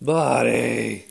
Buddy.